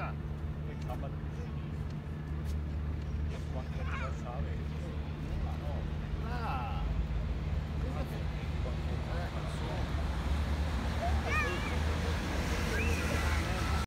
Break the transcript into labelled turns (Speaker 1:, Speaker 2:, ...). Speaker 1: अच्छा